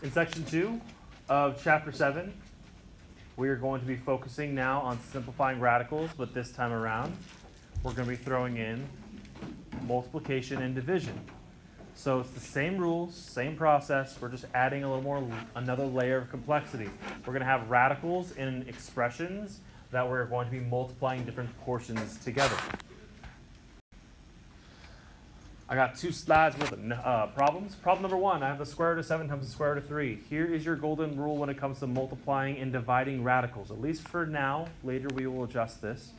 In section two of chapter seven, we are going to be focusing now on simplifying radicals, but this time around, we're going to be throwing in multiplication and division. So it's the same rules, same process, we're just adding a little more, another layer of complexity. We're going to have radicals in expressions that we're going to be multiplying different portions together. I got two slides worth of uh, problems. Problem number one, I have the square root of 7 times the square root of 3. Here is your golden rule when it comes to multiplying and dividing radicals, at least for now. Later we will adjust this.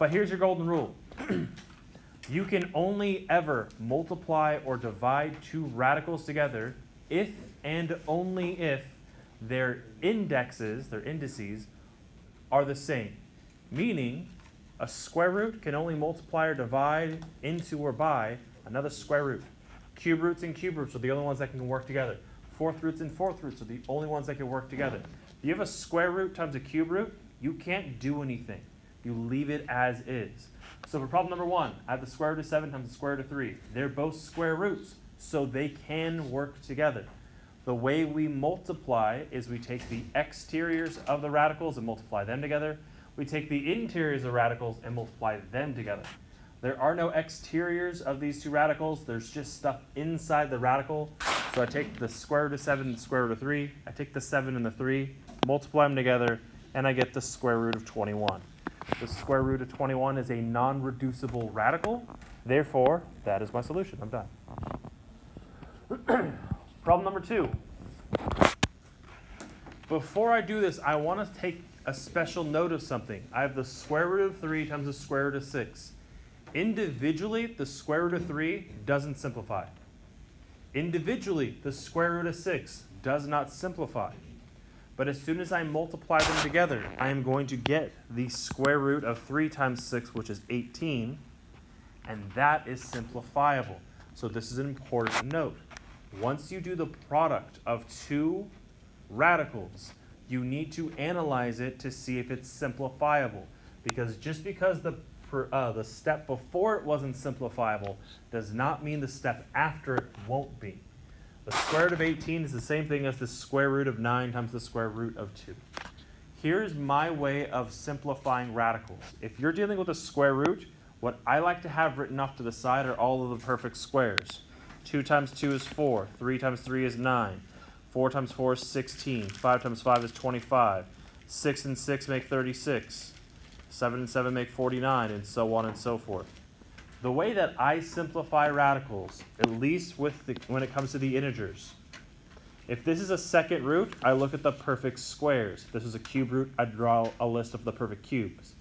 But here's your golden rule. you can only ever multiply or divide two radicals together if and only if their indexes, their indices, are the same. Meaning, a square root can only multiply or divide into or by another square root. Cube roots and cube roots are the only ones that can work together. Fourth roots and fourth roots are the only ones that can work together. If you have a square root times a cube root, you can't do anything. You leave it as is. So for problem number one, I have the square root of 7 times the square root of 3. They're both square roots, so they can work together. The way we multiply is we take the exteriors of the radicals and multiply them together. We take the interiors of radicals and multiply them together. There are no exteriors of these two radicals. There's just stuff inside the radical. So I take the square root of 7 and the square root of 3. I take the 7 and the 3, multiply them together, and I get the square root of 21. The square root of 21 is a non-reducible radical. Therefore, that is my solution. I'm done. Problem number two. Before I do this, I want to take a special note of something. I have the square root of 3 times the square root of 6. Individually, the square root of 3 doesn't simplify. Individually, the square root of 6 does not simplify. But as soon as I multiply them together, I am going to get the square root of 3 times 6, which is 18, and that is simplifiable. So this is an important note. Once you do the product of two radicals, you need to analyze it to see if it's simplifiable. Because just because the for, uh, the step before it wasn't simplifiable does not mean the step after it won't be. The square root of 18 is the same thing as the square root of 9 times the square root of 2. Here's my way of simplifying radicals. If you're dealing with a square root, what I like to have written off to the side are all of the perfect squares. 2 times 2 is 4, 3 times 3 is 9, 4 times 4 is 16, 5 times 5 is 25, 6 and 6 make 36, 7 and 7 make 49, and so on and so forth. The way that I simplify radicals, at least with the, when it comes to the integers, if this is a second root, I look at the perfect squares. If this is a cube root, I draw a list of the perfect cubes.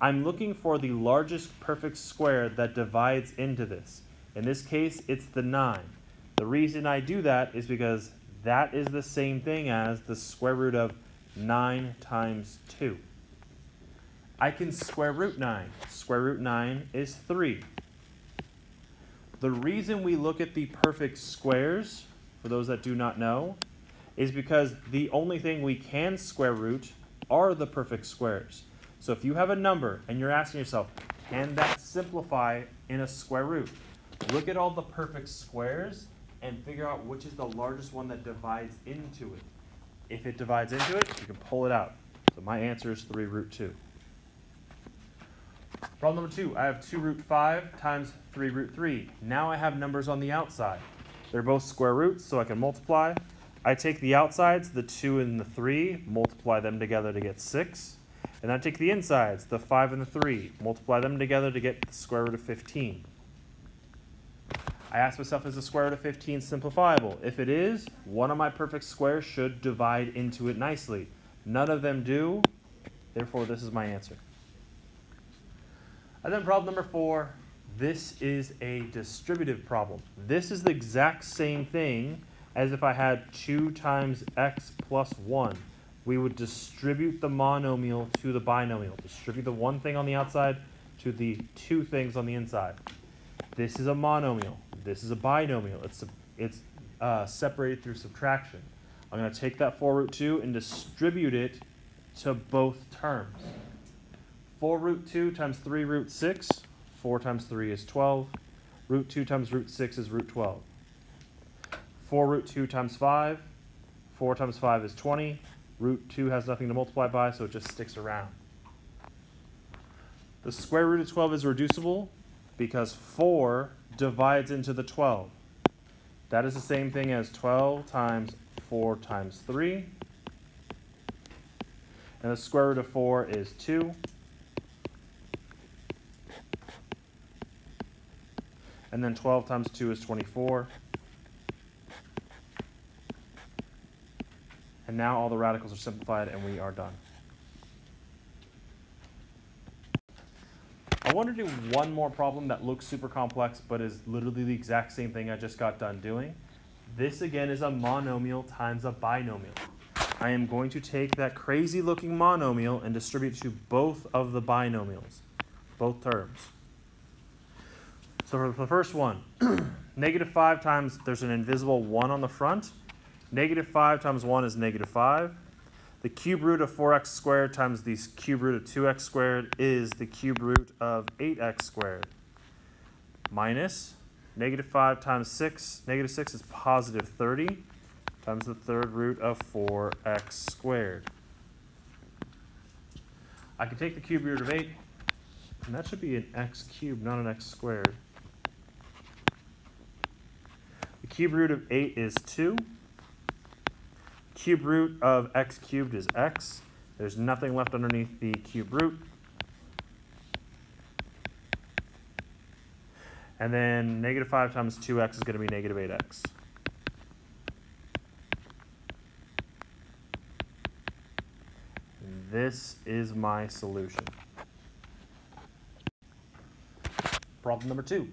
I'm looking for the largest perfect square that divides into this. In this case, it's the 9. The reason I do that is because that is the same thing as the square root of 9 times 2. I can square root 9. Square root 9 is 3. The reason we look at the perfect squares, for those that do not know, is because the only thing we can square root are the perfect squares. So if you have a number and you're asking yourself, can that simplify in a square root? Look at all the perfect squares and figure out which is the largest one that divides into it. If it divides into it, you can pull it out. So my answer is 3 root 2. Problem number two, I have 2 root 5 times 3 root 3. Now I have numbers on the outside. They're both square roots, so I can multiply. I take the outsides, the 2 and the 3, multiply them together to get 6. And I take the insides, the 5 and the 3, multiply them together to get the square root of 15. I ask myself, is the square root of 15 simplifiable? If it is, one of my perfect squares should divide into it nicely. None of them do, therefore this is my answer. And then problem number four, this is a distributive problem. This is the exact same thing as if I had 2 times x plus 1. We would distribute the monomial to the binomial. Distribute the one thing on the outside to the two things on the inside. This is a monomial. This is a binomial. It's, it's uh, separated through subtraction. I'm going to take that 4 root 2 and distribute it to both terms. 4 root 2 times 3 root 6. 4 times 3 is 12. Root 2 times root 6 is root 12. 4 root 2 times 5. 4 times 5 is 20. Root 2 has nothing to multiply by, so it just sticks around. The square root of 12 is reducible because 4 divides into the 12. That is the same thing as 12 times 4 times 3. And the square root of 4 is 2. And then 12 times 2 is 24. And now all the radicals are simplified and we are done. I want to do one more problem that looks super complex but is literally the exact same thing I just got done doing. This again is a monomial times a binomial. I am going to take that crazy looking monomial and distribute to both of the binomials, both terms. So for the first one, negative 5 times, there's an invisible 1 on the front. Negative 5 times 1 is negative 5. The cube root of 4x squared times the cube root of 2x squared is the cube root of 8x squared. Minus negative 5 times 6. Negative 6 is positive 30 times the third root of 4x squared. I can take the cube root of 8, and that should be an x cubed, not an x squared. Cube root of 8 is 2. Cube root of x cubed is x. There's nothing left underneath the cube root. And then negative 5 times 2x is going to be negative 8x. This is my solution. Problem number two.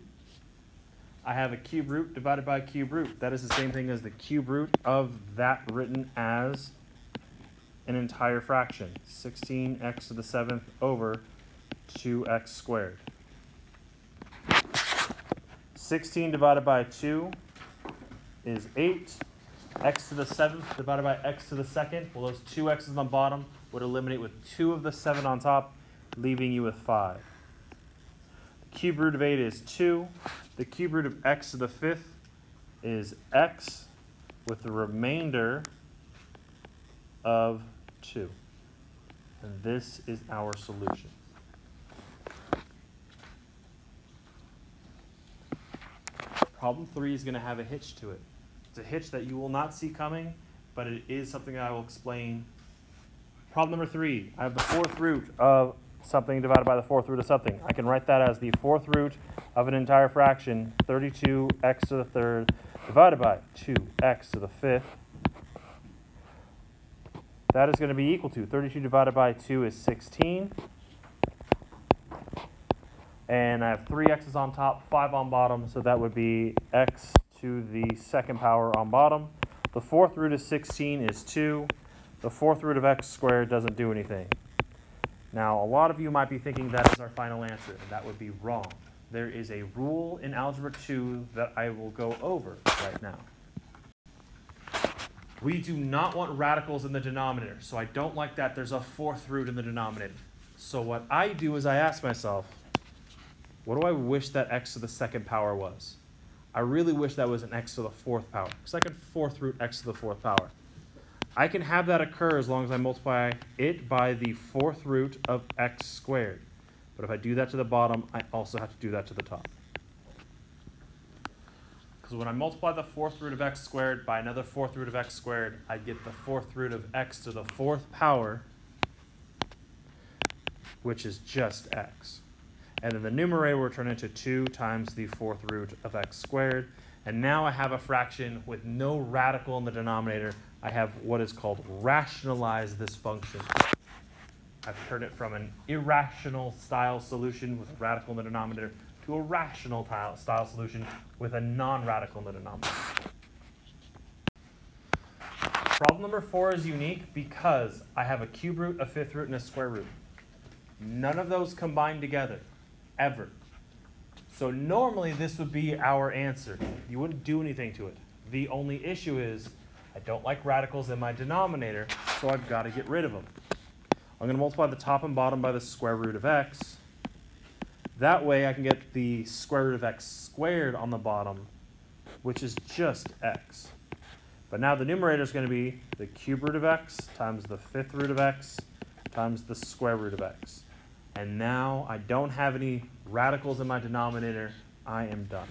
I have a cube root divided by a cube root. That is the same thing as the cube root of that written as an entire fraction. 16x to the seventh over 2x squared. 16 divided by 2 is 8. x to the seventh divided by x to the second. Well, those two x's on the bottom would eliminate with 2 of the 7 on top, leaving you with 5. The cube root of 8 is 2. The cube root of x to the fifth is x with the remainder of 2. And this is our solution. Problem 3 is going to have a hitch to it. It's a hitch that you will not see coming, but it is something that I will explain. Problem number 3, I have the fourth root of something divided by the fourth root of something. I can write that as the fourth root of an entire fraction, 32x to the third, divided by 2x to the fifth. That is going to be equal to 32 divided by 2 is 16. And I have three x's on top, five on bottom, so that would be x to the second power on bottom. The fourth root of 16 is 2. The fourth root of x squared doesn't do anything. Now, a lot of you might be thinking that is our final answer, and that would be wrong. There is a rule in Algebra 2 that I will go over right now. We do not want radicals in the denominator, so I don't like that there's a fourth root in the denominator. So what I do is I ask myself, what do I wish that x to the second power was? I really wish that was an x to the fourth power, because I could fourth root x to the fourth power. I can have that occur as long as I multiply it by the fourth root of x squared. But if I do that to the bottom, I also have to do that to the top. Because when I multiply the fourth root of x squared by another fourth root of x squared, I get the fourth root of x to the fourth power, which is just x. And then the numerator will turn into 2 times the fourth root of x squared. And now I have a fraction with no radical in the denominator, I have what is called rationalize this function. I've turned it from an irrational style solution with a radical in the denominator to a rational style solution with a non-radical in the denominator. Problem number four is unique because I have a cube root, a fifth root, and a square root. None of those combine together, ever. So normally this would be our answer. You wouldn't do anything to it. The only issue is I don't like radicals in my denominator, so I've got to get rid of them. I'm going to multiply the top and bottom by the square root of x. That way I can get the square root of x squared on the bottom, which is just x. But now the numerator is going to be the cube root of x times the fifth root of x times the square root of x. And now I don't have any radicals in my denominator. I am done.